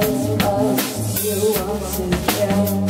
because you want to kill